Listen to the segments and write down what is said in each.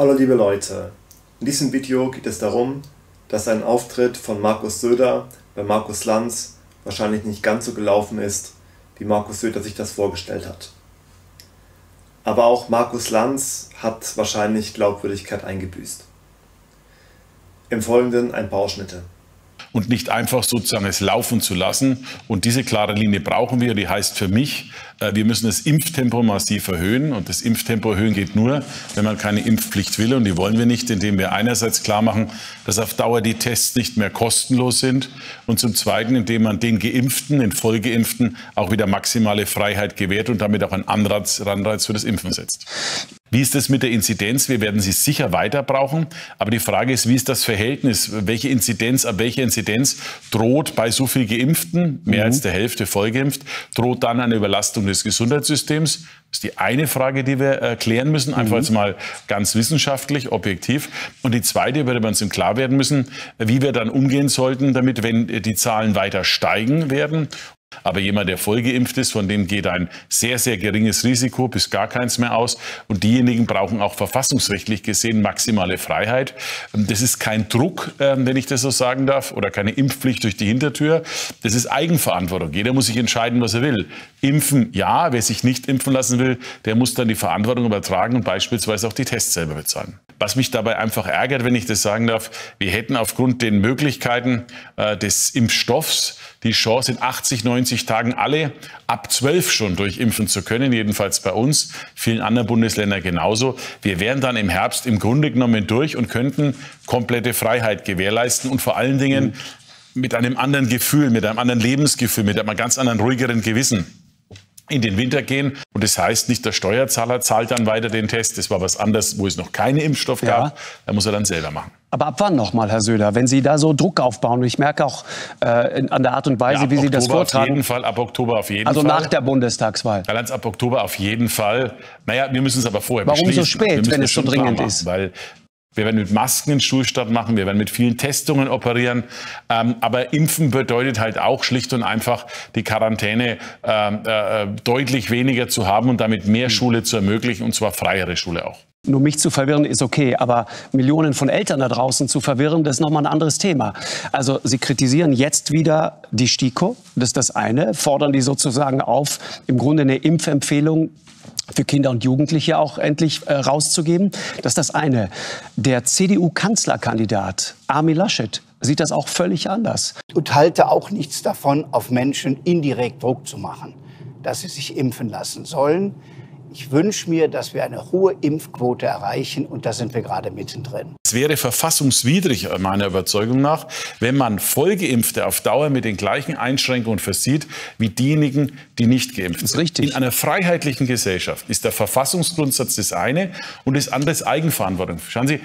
Hallo liebe Leute, in diesem Video geht es darum, dass ein Auftritt von Markus Söder bei Markus Lanz wahrscheinlich nicht ganz so gelaufen ist, wie Markus Söder sich das vorgestellt hat. Aber auch Markus Lanz hat wahrscheinlich Glaubwürdigkeit eingebüßt. Im Folgenden ein paar Ausschnitte und nicht einfach sozusagen es laufen zu lassen. Und diese klare Linie brauchen wir. Die heißt für mich, wir müssen das Impftempo massiv erhöhen. Und das Impftempo erhöhen geht nur, wenn man keine Impfpflicht will. Und die wollen wir nicht, indem wir einerseits klar machen, dass auf Dauer die Tests nicht mehr kostenlos sind. Und zum Zweiten, indem man den Geimpften, den Vollgeimpften auch wieder maximale Freiheit gewährt und damit auch einen Anreiz, Anreiz für das Impfen setzt. Wie ist das mit der Inzidenz? Wir werden sie sicher weiter brauchen. Aber die Frage ist, wie ist das Verhältnis? Welche Inzidenz, ab welcher Inzidenz droht bei so viel Geimpften, mehr mhm. als der Hälfte vollgeimpft, droht dann eine Überlastung des Gesundheitssystems? Das ist die eine Frage, die wir erklären äh, müssen, einfach mhm. jetzt mal ganz wissenschaftlich, objektiv. Und die zweite, über die wir uns im Klar werden müssen, wie wir dann umgehen sollten, damit, wenn die Zahlen weiter steigen werden aber jemand, der vollgeimpft ist, von dem geht ein sehr, sehr geringes Risiko bis gar keins mehr aus. Und diejenigen brauchen auch verfassungsrechtlich gesehen maximale Freiheit. Das ist kein Druck, ähm, wenn ich das so sagen darf, oder keine Impfpflicht durch die Hintertür. Das ist Eigenverantwortung. Jeder muss sich entscheiden, was er will. Impfen, ja. Wer sich nicht impfen lassen will, der muss dann die Verantwortung übertragen und beispielsweise auch die Tests selber bezahlen. Was mich dabei einfach ärgert, wenn ich das sagen darf, wir hätten aufgrund den Möglichkeiten äh, des Impfstoffs die Chance, in 80, 90 Tagen alle ab 12 schon durchimpfen zu können, jedenfalls bei uns, vielen anderen Bundesländern genauso. Wir wären dann im Herbst im Grunde genommen durch und könnten komplette Freiheit gewährleisten und vor allen Dingen mit einem anderen Gefühl, mit einem anderen Lebensgefühl, mit einem ganz anderen, ruhigeren Gewissen in den Winter gehen. Und das heißt nicht, der Steuerzahler zahlt dann weiter den Test. Das war was anderes, wo es noch keinen Impfstoff gab. Ja. Da muss er dann selber machen. Aber ab wann nochmal, Herr Söder? Wenn Sie da so Druck aufbauen, und ich merke auch äh, an der Art und Weise, ja, wie Sie Oktober das vortragen. Auf jeden Fall, ab Oktober auf jeden also Fall. Also nach der Bundestagswahl. Ganz ab Oktober auf jeden Fall. Naja, wir müssen es aber vorher Warum so spät, wenn es so dringend machen, ist? Weil wir werden mit Masken den Schulstart machen, wir werden mit vielen Testungen operieren. Ähm, aber Impfen bedeutet halt auch schlicht und einfach, die Quarantäne äh, äh, deutlich weniger zu haben und damit mehr hm. Schule zu ermöglichen, und zwar freiere Schule auch. Nur mich zu verwirren ist okay, aber Millionen von Eltern da draußen zu verwirren, das ist nochmal ein anderes Thema. Also Sie kritisieren jetzt wieder die STIKO, das ist das eine, fordern die sozusagen auf, im Grunde eine Impfempfehlung für Kinder und Jugendliche auch endlich äh, rauszugeben. Das ist das eine. Der CDU-Kanzlerkandidat Armin Laschet sieht das auch völlig anders. Und halte auch nichts davon, auf Menschen indirekt Druck zu machen, dass sie sich impfen lassen sollen. Ich wünsche mir, dass wir eine hohe Impfquote erreichen und da sind wir gerade mittendrin. Es wäre verfassungswidrig, meiner Überzeugung nach, wenn man Vollgeimpfte auf Dauer mit den gleichen Einschränkungen versieht wie diejenigen, die nicht geimpft sind. Richtig. In einer freiheitlichen Gesellschaft ist der Verfassungsgrundsatz das eine und das andere ist Eigenverantwortung. Schauen Sie,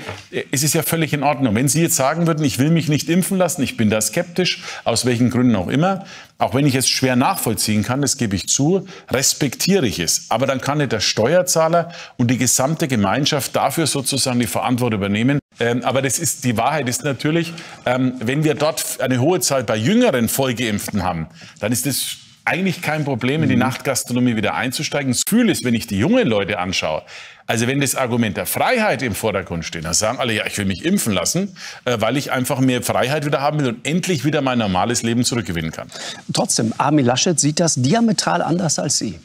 es ist ja völlig in Ordnung. Wenn Sie jetzt sagen würden, ich will mich nicht impfen lassen, ich bin da skeptisch, aus welchen Gründen auch immer, auch wenn ich es schwer nachvollziehen kann, das gebe ich zu, respektiere ich es. Aber dann kann nicht der Steuerzahler und die gesamte Gemeinschaft dafür sozusagen die Verantwortung übernehmen. Ähm, aber das ist, die Wahrheit ist natürlich, ähm, wenn wir dort eine hohe Zahl bei jüngeren Vollgeimpften haben, dann ist das eigentlich kein Problem, in die mhm. Nachtgastronomie wieder einzusteigen. Das Gefühl ist, wenn ich die jungen Leute anschaue, also wenn das Argument der Freiheit im Vordergrund steht, dann sagen alle, ja, ich will mich impfen lassen, äh, weil ich einfach mehr Freiheit wieder haben will und endlich wieder mein normales Leben zurückgewinnen kann. Trotzdem, Armin Laschet sieht das diametral anders als Sie.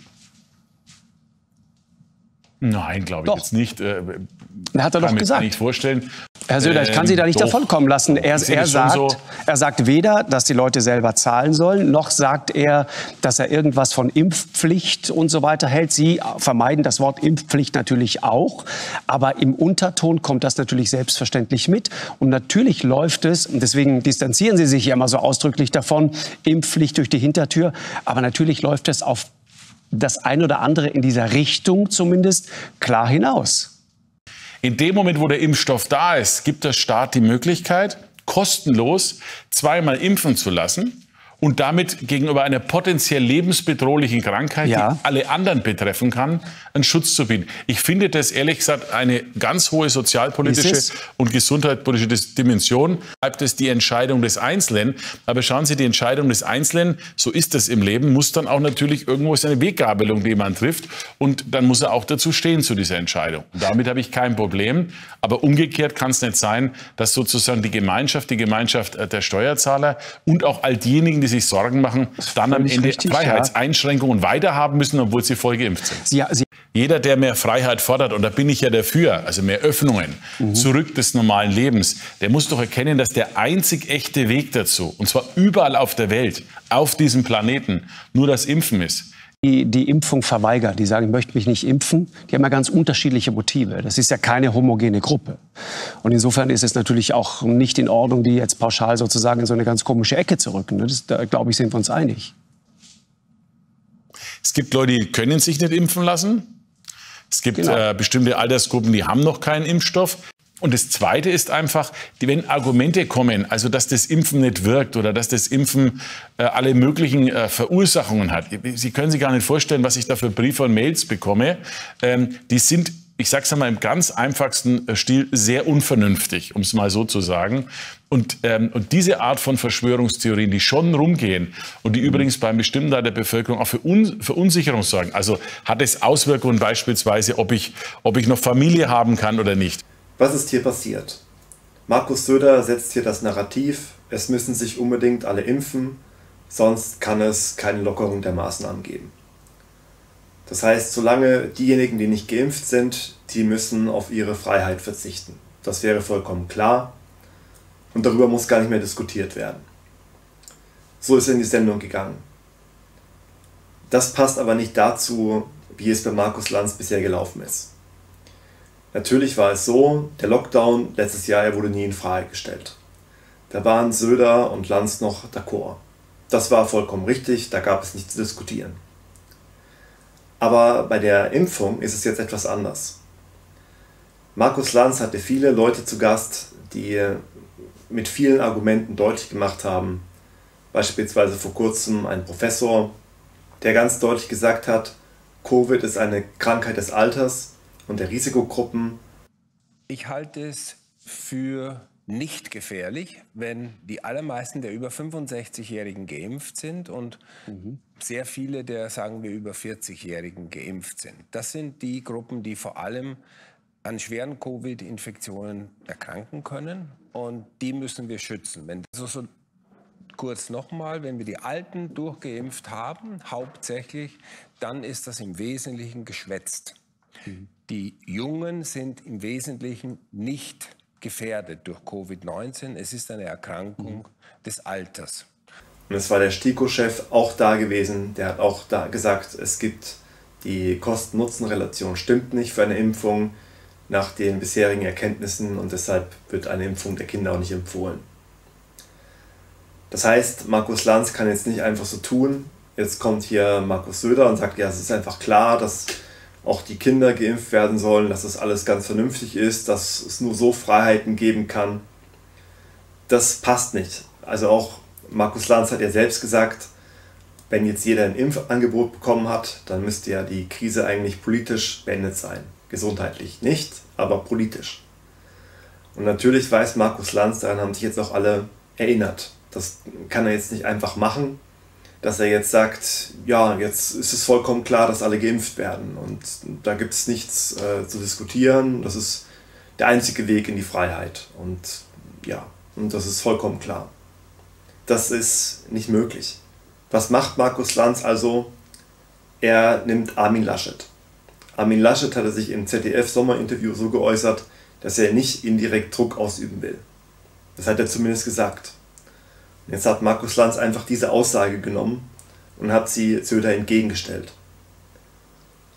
Nein, glaube ich jetzt nicht. Äh, hat er doch gesagt. Ich vorstellen. Herr Söder, ich kann Sie da nicht ähm, davonkommen lassen. Er, er, sagt, so? er sagt weder, dass die Leute selber zahlen sollen, noch sagt er, dass er irgendwas von Impfpflicht und so weiter hält. Sie vermeiden das Wort Impfpflicht natürlich auch. Aber im Unterton kommt das natürlich selbstverständlich mit. Und natürlich läuft es, und deswegen distanzieren Sie sich ja immer so ausdrücklich davon, Impfpflicht durch die Hintertür. Aber natürlich läuft es auf das ein oder andere in dieser Richtung zumindest klar hinaus. In dem Moment, wo der Impfstoff da ist, gibt der Staat die Möglichkeit, kostenlos zweimal impfen zu lassen und damit gegenüber einer potenziell lebensbedrohlichen Krankheit, ja. die alle anderen betreffen kann, einen Schutz zu bieten. Ich finde das ehrlich gesagt eine ganz hohe sozialpolitische und gesundheitspolitische Dimension. Bleibt es die Entscheidung des Einzelnen. Aber schauen Sie, die Entscheidung des Einzelnen, so ist es im Leben, muss dann auch natürlich irgendwo seine Weggabelung, die man trifft. Und dann muss er auch dazu stehen zu dieser Entscheidung. Und damit habe ich kein Problem. Aber umgekehrt kann es nicht sein, dass sozusagen die Gemeinschaft, die Gemeinschaft äh, der Steuerzahler und auch all diejenigen, die sich Sorgen machen, dann am Ende richtig, Freiheitseinschränkungen ja. weiterhaben müssen, obwohl sie voll geimpft sind. Sie, Sie Jeder, der mehr Freiheit fordert, und da bin ich ja dafür, also mehr Öffnungen, mhm. zurück des normalen Lebens, der muss doch erkennen, dass der einzig echte Weg dazu, und zwar überall auf der Welt, auf diesem Planeten, nur das Impfen ist die die Impfung verweigern, die sagen, ich möchte mich nicht impfen, die haben ja ganz unterschiedliche Motive. Das ist ja keine homogene Gruppe. Und insofern ist es natürlich auch nicht in Ordnung, die jetzt pauschal sozusagen in so eine ganz komische Ecke zu rücken. Das, da, glaube ich, sind wir uns einig. Es gibt Leute, die können sich nicht impfen lassen. Es gibt genau. äh, bestimmte Altersgruppen, die haben noch keinen Impfstoff. Und das Zweite ist einfach, wenn Argumente kommen, also dass das Impfen nicht wirkt oder dass das Impfen äh, alle möglichen äh, Verursachungen hat. Sie können sich gar nicht vorstellen, was ich da für Briefe und Mails bekomme. Ähm, die sind ich sage es mal im ganz einfachsten äh, Stil, sehr unvernünftig, um es mal so zu sagen. Und, ähm, und diese Art von Verschwörungstheorien, die schon rumgehen und die übrigens beim bestimmten Teil der Bevölkerung auch für Un Verunsicherung sorgen. Also hat es Auswirkungen beispielsweise, ob ich, ob ich noch Familie haben kann oder nicht. Was ist hier passiert? Markus Söder setzt hier das Narrativ, es müssen sich unbedingt alle impfen, sonst kann es keine Lockerung der Maßnahmen geben. Das heißt, solange diejenigen, die nicht geimpft sind, die müssen auf ihre Freiheit verzichten. Das wäre vollkommen klar und darüber muss gar nicht mehr diskutiert werden. So ist er in die Sendung gegangen. Das passt aber nicht dazu, wie es bei Markus Lanz bisher gelaufen ist. Natürlich war es so, der Lockdown letztes Jahr er wurde nie in Frage gestellt. Da waren Söder und Lanz noch d'accord. Das war vollkommen richtig, da gab es nichts zu diskutieren. Aber bei der Impfung ist es jetzt etwas anders. Markus Lanz hatte viele Leute zu Gast, die mit vielen Argumenten deutlich gemacht haben, beispielsweise vor kurzem ein Professor, der ganz deutlich gesagt hat, Covid ist eine Krankheit des Alters und der Risikogruppen? Ich halte es für nicht gefährlich, wenn die allermeisten der über 65-Jährigen geimpft sind und mhm. sehr viele der, sagen wir, über 40-Jährigen geimpft sind. Das sind die Gruppen, die vor allem an schweren Covid-Infektionen erkranken können und die müssen wir schützen. Wenn also so kurz nochmal, wenn wir die Alten durchgeimpft haben, hauptsächlich, dann ist das im Wesentlichen geschwätzt. Mhm. Die Jungen sind im Wesentlichen nicht gefährdet durch Covid-19. Es ist eine Erkrankung mhm. des Alters. Und es war der STIKO-Chef auch da gewesen, der hat auch da gesagt, es gibt die Kosten-Nutzen-Relation stimmt nicht für eine Impfung nach den bisherigen Erkenntnissen und deshalb wird eine Impfung der Kinder auch nicht empfohlen. Das heißt, Markus Lanz kann jetzt nicht einfach so tun. Jetzt kommt hier Markus Söder und sagt, ja, es ist einfach klar, dass auch die Kinder geimpft werden sollen, dass das alles ganz vernünftig ist, dass es nur so Freiheiten geben kann. Das passt nicht. Also auch Markus Lanz hat ja selbst gesagt, wenn jetzt jeder ein Impfangebot bekommen hat, dann müsste ja die Krise eigentlich politisch beendet sein. Gesundheitlich nicht, aber politisch. Und natürlich weiß Markus Lanz, daran haben sich jetzt auch alle erinnert. Das kann er jetzt nicht einfach machen, dass er jetzt sagt, ja, jetzt ist es vollkommen klar, dass alle geimpft werden und da gibt es nichts äh, zu diskutieren. Das ist der einzige Weg in die Freiheit und ja, und das ist vollkommen klar. Das ist nicht möglich. Was macht Markus Lanz also? Er nimmt Armin Laschet. Armin Laschet hatte sich im ZDF-Sommerinterview so geäußert, dass er nicht indirekt Druck ausüben will. Das hat er zumindest gesagt. Jetzt hat Markus Lanz einfach diese Aussage genommen und hat sie Söder entgegengestellt.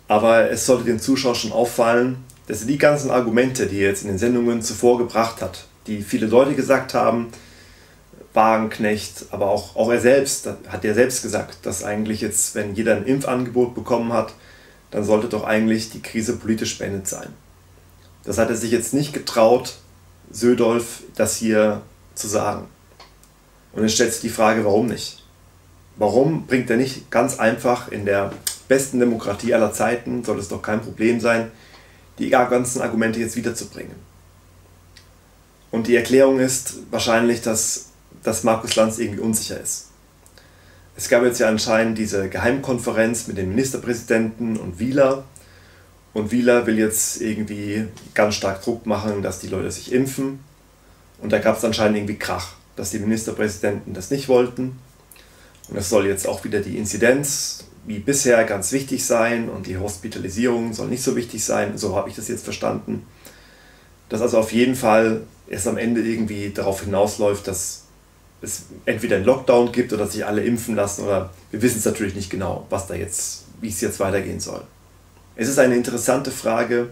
Aber es sollte den Zuschauern schon auffallen, dass er die ganzen Argumente, die er jetzt in den Sendungen zuvor gebracht hat, die viele Leute gesagt haben, Wagenknecht, aber auch, auch er selbst, hat er selbst gesagt, dass eigentlich jetzt, wenn jeder ein Impfangebot bekommen hat, dann sollte doch eigentlich die Krise politisch beendet sein. Das hat er sich jetzt nicht getraut, Södolf das hier zu sagen. Und jetzt stellt sich die Frage, warum nicht? Warum bringt er nicht ganz einfach in der besten Demokratie aller Zeiten, soll es doch kein Problem sein, die ganzen Argumente jetzt wiederzubringen? Und die Erklärung ist wahrscheinlich, dass, dass Markus Lanz irgendwie unsicher ist. Es gab jetzt ja anscheinend diese Geheimkonferenz mit den Ministerpräsidenten und Wieler. Und Wieler will jetzt irgendwie ganz stark Druck machen, dass die Leute sich impfen. Und da gab es anscheinend irgendwie Krach, dass die Ministerpräsidenten das nicht wollten. Und es soll jetzt auch wieder die Inzidenz wie bisher ganz wichtig sein und die Hospitalisierung soll nicht so wichtig sein. So habe ich das jetzt verstanden. Dass also auf jeden Fall es am Ende irgendwie darauf hinausläuft, dass es entweder einen Lockdown gibt oder sich alle impfen lassen oder wir wissen es natürlich nicht genau, was da jetzt, wie es jetzt weitergehen soll. Es ist eine interessante Frage,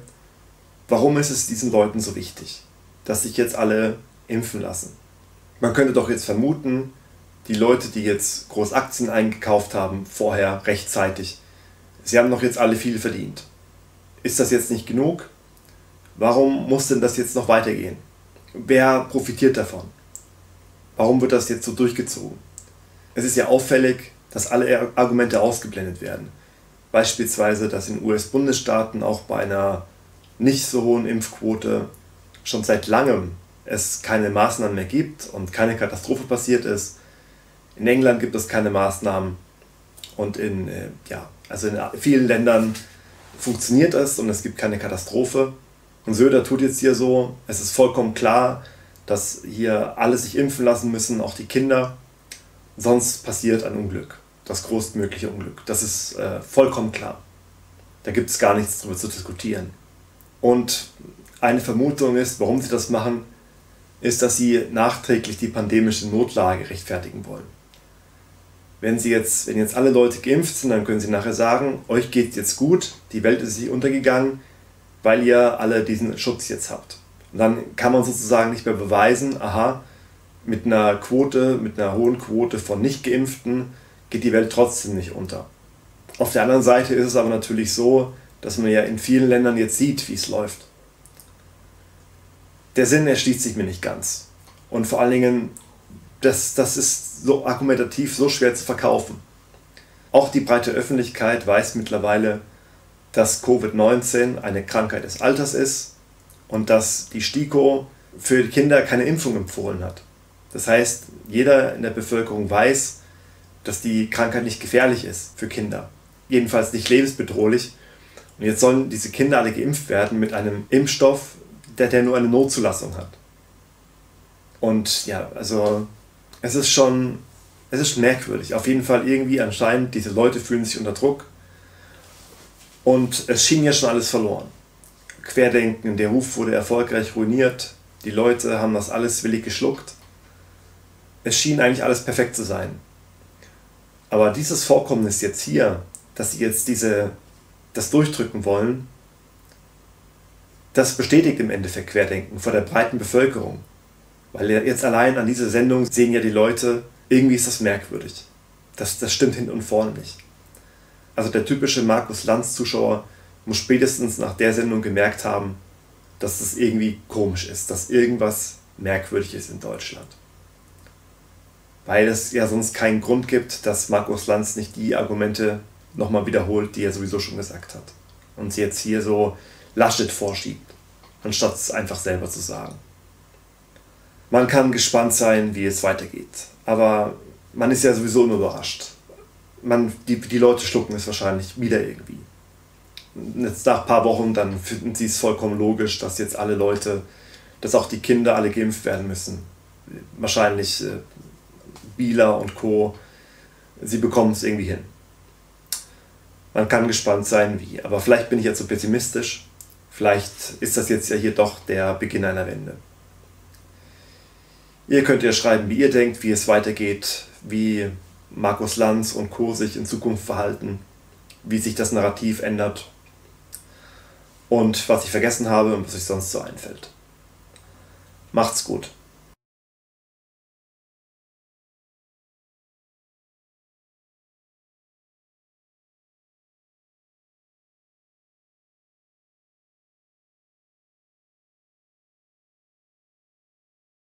warum ist es diesen Leuten so wichtig, dass sich jetzt alle impfen lassen? Man könnte doch jetzt vermuten, die Leute, die jetzt groß Aktien eingekauft haben, vorher rechtzeitig, sie haben doch jetzt alle viel verdient. Ist das jetzt nicht genug? Warum muss denn das jetzt noch weitergehen? Wer profitiert davon? Warum wird das jetzt so durchgezogen? Es ist ja auffällig, dass alle Argumente ausgeblendet werden. Beispielsweise, dass in US-Bundesstaaten auch bei einer nicht so hohen Impfquote schon seit langem es keine Maßnahmen mehr gibt und keine Katastrophe passiert ist. In England gibt es keine Maßnahmen und in, äh, ja, also in vielen Ländern funktioniert es und es gibt keine Katastrophe. Und Söder tut jetzt hier so, es ist vollkommen klar, dass hier alle sich impfen lassen müssen, auch die Kinder. Sonst passiert ein Unglück, das größtmögliche Unglück. Das ist äh, vollkommen klar. Da gibt es gar nichts darüber zu diskutieren. Und eine Vermutung ist, warum sie das machen, ist, dass sie nachträglich die pandemische Notlage rechtfertigen wollen. Wenn, sie jetzt, wenn jetzt alle Leute geimpft sind, dann können sie nachher sagen, euch geht jetzt gut, die Welt ist nicht untergegangen, weil ihr alle diesen Schutz jetzt habt. Und dann kann man sozusagen nicht mehr beweisen, aha, mit einer Quote, mit einer hohen Quote von Nicht-Geimpften geht die Welt trotzdem nicht unter. Auf der anderen Seite ist es aber natürlich so, dass man ja in vielen Ländern jetzt sieht, wie es läuft. Der Sinn erschließt sich mir nicht ganz. Und vor allen Dingen, das, das ist so argumentativ so schwer zu verkaufen. Auch die breite Öffentlichkeit weiß mittlerweile, dass Covid-19 eine Krankheit des Alters ist und dass die STIKO für Kinder keine Impfung empfohlen hat. Das heißt, jeder in der Bevölkerung weiß, dass die Krankheit nicht gefährlich ist für Kinder. Jedenfalls nicht lebensbedrohlich. Und jetzt sollen diese Kinder alle geimpft werden mit einem Impfstoff, der, der nur eine Notzulassung hat. Und ja, also es ist schon, es ist merkwürdig. Auf jeden Fall irgendwie anscheinend, diese Leute fühlen sich unter Druck. Und es schien ja schon alles verloren. Querdenken, der Ruf wurde erfolgreich ruiniert, die Leute haben das alles willig geschluckt. Es schien eigentlich alles perfekt zu sein. Aber dieses Vorkommnis jetzt hier, dass sie jetzt diese, das durchdrücken wollen, das bestätigt im Endeffekt Querdenken vor der breiten Bevölkerung. Weil jetzt allein an dieser Sendung sehen ja die Leute, irgendwie ist das merkwürdig. Das, das stimmt hinten und vorne nicht. Also der typische Markus Lanz-Zuschauer muss spätestens nach der Sendung gemerkt haben, dass es irgendwie komisch ist, dass irgendwas merkwürdig ist in Deutschland. Weil es ja sonst keinen Grund gibt, dass Markus Lanz nicht die Argumente nochmal wiederholt, die er sowieso schon gesagt hat. Und sie jetzt hier so Laschet vorschiebt, anstatt es einfach selber zu sagen. Man kann gespannt sein, wie es weitergeht. Aber man ist ja sowieso nur überrascht. Man, die, die Leute schlucken es wahrscheinlich wieder irgendwie jetzt nach ein paar Wochen, dann finden sie es vollkommen logisch, dass jetzt alle Leute, dass auch die Kinder alle geimpft werden müssen. Wahrscheinlich äh, Bieler und Co. Sie bekommen es irgendwie hin. Man kann gespannt sein, wie. Aber vielleicht bin ich jetzt so pessimistisch. Vielleicht ist das jetzt ja hier doch der Beginn einer Wende. Ihr könnt ja schreiben, wie ihr denkt, wie es weitergeht, wie Markus Lanz und Co. sich in Zukunft verhalten, wie sich das Narrativ ändert und was ich vergessen habe und was euch sonst so einfällt. Macht's gut.